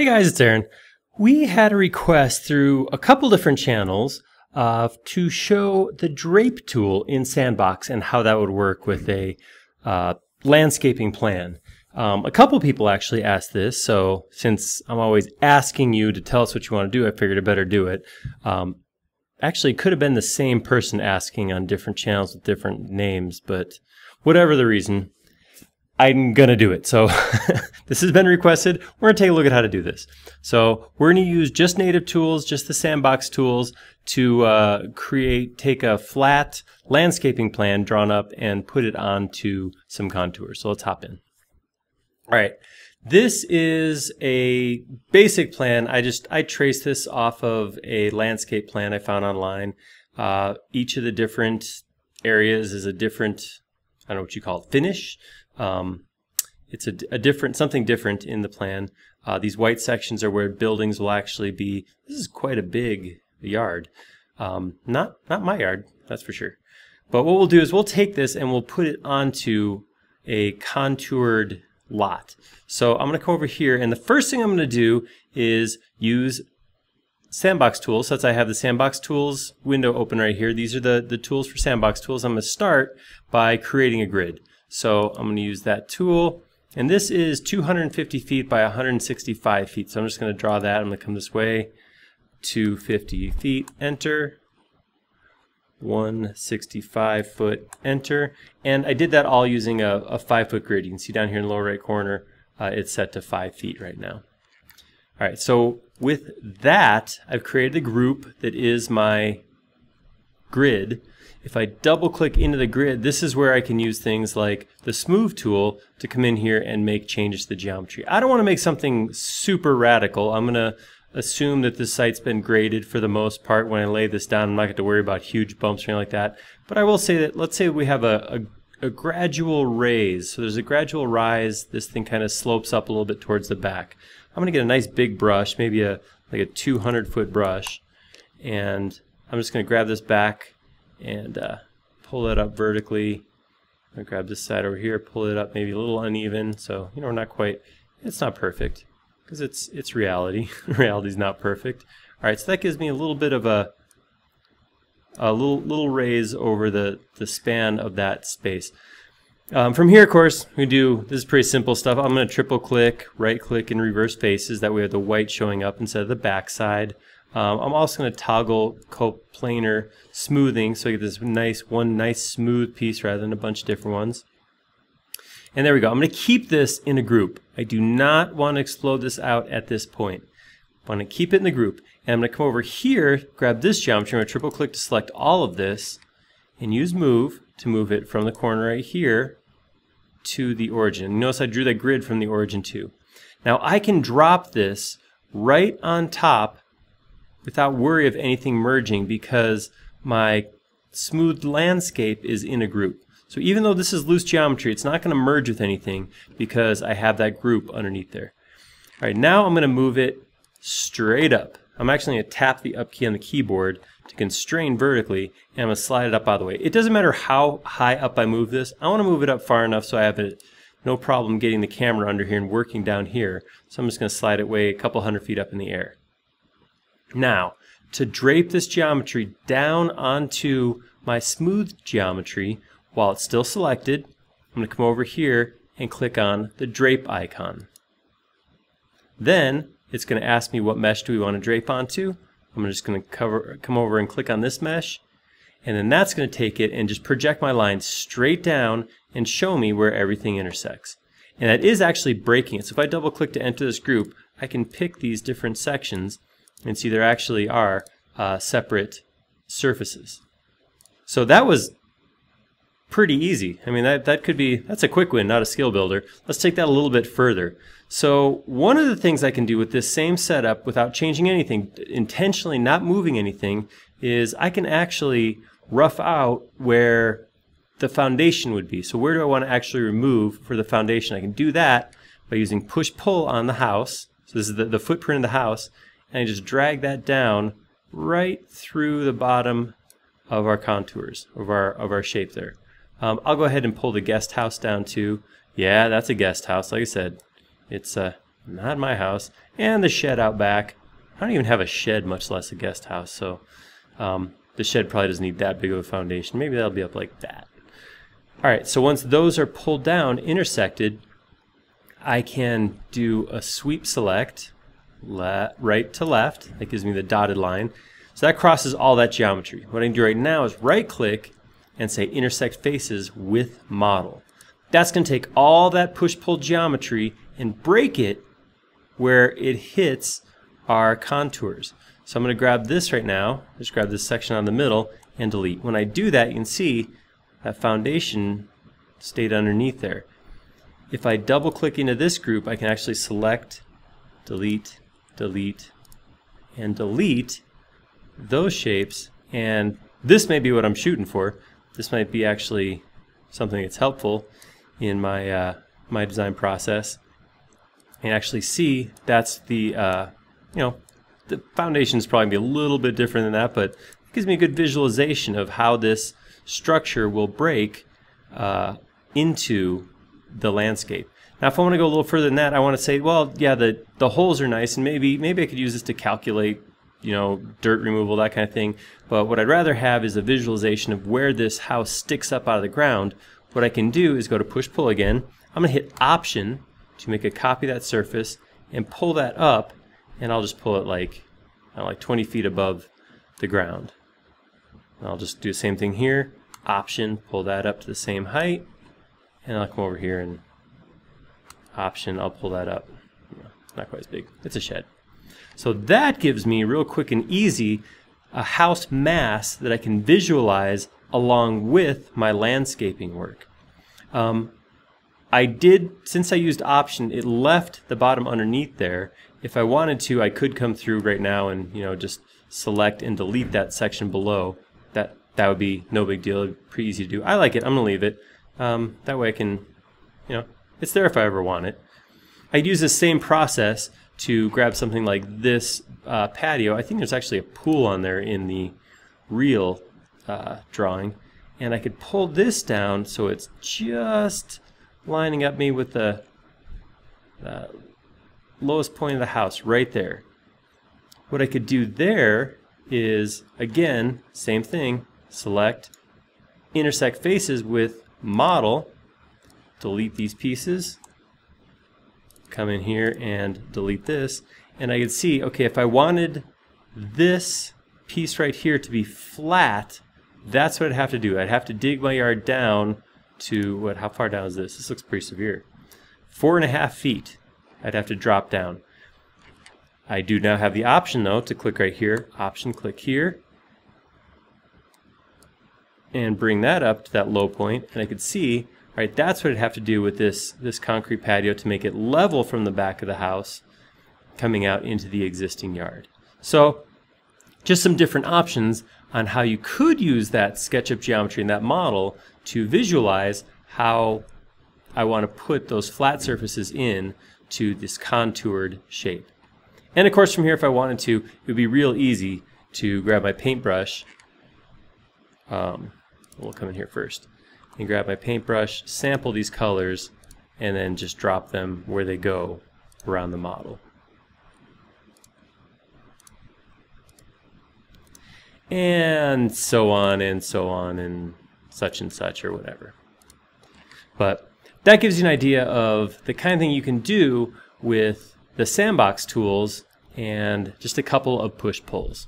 Hey guys, it's Aaron. We had a request through a couple different channels uh, to show the drape tool in Sandbox and how that would work with a uh, landscaping plan. Um, a couple people actually asked this, so since I'm always asking you to tell us what you want to do, I figured I better do it. Um, actually, it could have been the same person asking on different channels with different names, but whatever the reason, I'm to do it. So this has been requested. We're to take a look at how to do this. So we're to use just native tools, just the sandbox tools to uh, create, take a flat landscaping plan drawn up and put it onto some contours. So let's hop in. All right. This is a basic plan. I just, I traced this off of a landscape plan I found online. Uh, each of the different areas is a different, I don't know what you call it, finish. Um, it's a, a, different, something different in the plan. Uh, these white sections are where buildings will actually be. This is quite a big yard. Um, not, not my yard, that's for sure. But what we'll do is we'll take this and we'll put it onto a contoured lot. So I'm going to come over here and the first thing I'm going to do is use sandbox tools. Since I have the sandbox tools window open right here, these are the, the tools for sandbox tools. I'm going to start by creating a grid. So I'm going to use that tool. And this is 250 feet by 165 feet. So I'm just going to draw that. I'm going to come this way. 250 feet, enter. 165 foot, enter. And I did that all using a, a five foot grid. You can see down here in the lower right corner, uh, it's set to five feet right now. All right, so with that, I've created a group that is my grid. If I double click into the grid, this is where I can use things like the Smoove tool to come in here and make changes to the geometry. I don't want to make something super radical. I'm going to assume that the site's been graded for the most part when I lay this down. I'm not going to worry about huge bumps or anything like that. But I will say that let's say we have a, a, a gradual raise. So there's a gradual rise. This thing kind of slopes up a little bit towards the back. I'm going to get a nice big brush, maybe a like a 200 foot brush. And I'm just going to grab this back and uh, pull it up vertically. i grab this side over here, pull it up maybe a little uneven. So, you know, we're not quite, it's not perfect because it's, it's reality. Reality's not perfect. All right, so that gives me a little bit of a, a little, little raise over the, the span of that space. Um, from here, of course, we do, this is pretty simple stuff. I'm going to triple click, right click, and reverse faces. That way we have the white showing up instead of the backside. Um, I'm also going to toggle coplanar smoothing so I get this nice one nice smooth piece rather than a bunch of different ones. And there we go. I'm going to keep this in a group. I do not want to explode this out at this point. I want to keep it in the group. And I'm going to come over here, grab this geometry, I'm going to triple click to select all of this, and use move to move it from the corner right here to the origin. Notice I drew that grid from the origin too. Now I can drop this right on top without worry of anything merging because my smooth landscape is in a group. So even though this is loose geometry, it's not going to merge with anything because I have that group underneath there. All right, now I'm going to move it straight up. I'm actually going to tap the up key on the keyboard to constrain vertically, and I'm going to slide it up out of the way. It doesn't matter how high up I move this. I want to move it up far enough so I have it, no problem getting the camera under here and working down here. So I'm just going to slide it way a couple hundred feet up in the air. Now, to drape this geometry down onto my smooth geometry while it's still selected, I'm going to come over here and click on the drape icon. Then it's going to ask me what mesh do we want to drape onto. I'm just going to cover, come over and click on this mesh and then that's going to take it and just project my line straight down and show me where everything intersects. And that is actually breaking it. So if I double click to enter this group, I can pick these different sections and see there actually are uh, separate surfaces. So that was pretty easy. I mean, that, that could be, that's a quick win, not a skill builder. Let's take that a little bit further. So one of the things I can do with this same setup without changing anything, intentionally not moving anything, is I can actually rough out where the foundation would be. So where do I want to actually remove for the foundation? I can do that by using push-pull on the house. So this is the, the footprint of the house and I just drag that down right through the bottom of our contours, of our, of our shape there. Um, I'll go ahead and pull the guest house down too. Yeah, that's a guest house. Like I said, it's uh, not my house, and the shed out back. I don't even have a shed, much less a guest house, so um, the shed probably doesn't need that big of a foundation. Maybe that'll be up like that. All right, so once those are pulled down, intersected, I can do a sweep select, right to left. That gives me the dotted line. So that crosses all that geometry. What I can do right now is right click and say intersect faces with model. That's going to take all that push-pull geometry and break it where it hits our contours. So I'm going to grab this right now, just grab this section on the middle and delete. When I do that, you can see that foundation stayed underneath there. If I double click into this group, I can actually select, delete, delete, and delete those shapes. And this may be what I'm shooting for. This might be actually something that's helpful in my, uh, my design process. And actually see that's the, uh, you know, the foundation is probably be a little bit different than that, but it gives me a good visualization of how this structure will break uh, into the landscape. Now, if I want to go a little further than that, I want to say, well, yeah, the, the holes are nice, and maybe maybe I could use this to calculate, you know, dirt removal, that kind of thing. But what I'd rather have is a visualization of where this house sticks up out of the ground. What I can do is go to push-pull again. I'm going to hit Option to make a copy of that surface and pull that up, and I'll just pull it like, know, like 20 feet above the ground. And I'll just do the same thing here. Option, pull that up to the same height, and I'll come over here and option, I'll pull that up. not quite as big. It's a shed. So that gives me real quick and easy a house mass that I can visualize along with my landscaping work. Um, I did, since I used option, it left the bottom underneath there. If I wanted to, I could come through right now and, you know, just select and delete that section below. That that would be no big deal, pretty easy to do. I like it, I'm gonna leave it. Um, that way I can, you know, it's there if I ever want it. I'd use the same process to grab something like this uh, patio. I think there's actually a pool on there in the real uh, drawing. And I could pull this down so it's just lining up me with the uh, lowest point of the house right there. What I could do there is, again, same thing, select, intersect faces with model, delete these pieces, come in here and delete this, and I can see, okay, if I wanted this piece right here to be flat, that's what I'd have to do. I'd have to dig my yard down to, what? how far down is this? This looks pretty severe. Four and a half feet I'd have to drop down. I do now have the option though to click right here, option click here, and bring that up to that low point, and I could see, right, that's what I'd have to do with this, this concrete patio to make it level from the back of the house coming out into the existing yard. So just some different options on how you could use that SketchUp geometry and that model to visualize how I want to put those flat surfaces in to this contoured shape. And of course from here if I wanted to, it would be real easy to grab my paintbrush. Um, we'll come in here first. And grab my paintbrush, sample these colors, and then just drop them where they go around the model. And so on and so on and such and such or whatever. But that gives you an idea of the kind of thing you can do with the sandbox tools and just a couple of push pulls.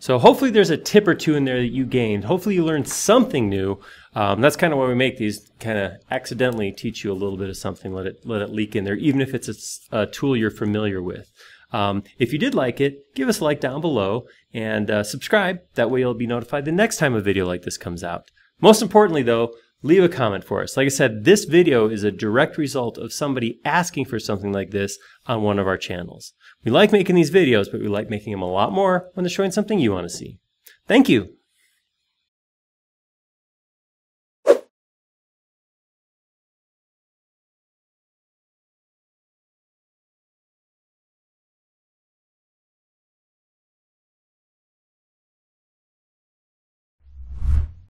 So hopefully there's a tip or two in there that you gained. Hopefully you learned something new. Um, that's kind of why we make these, kind of accidentally teach you a little bit of something, let it, let it leak in there, even if it's a, a tool you're familiar with. Um, if you did like it, give us a like down below and uh, subscribe. That way you'll be notified the next time a video like this comes out. Most importantly though, leave a comment for us. Like I said, this video is a direct result of somebody asking for something like this on one of our channels. We like making these videos, but we like making them a lot more when they're showing something you want to see. Thank you.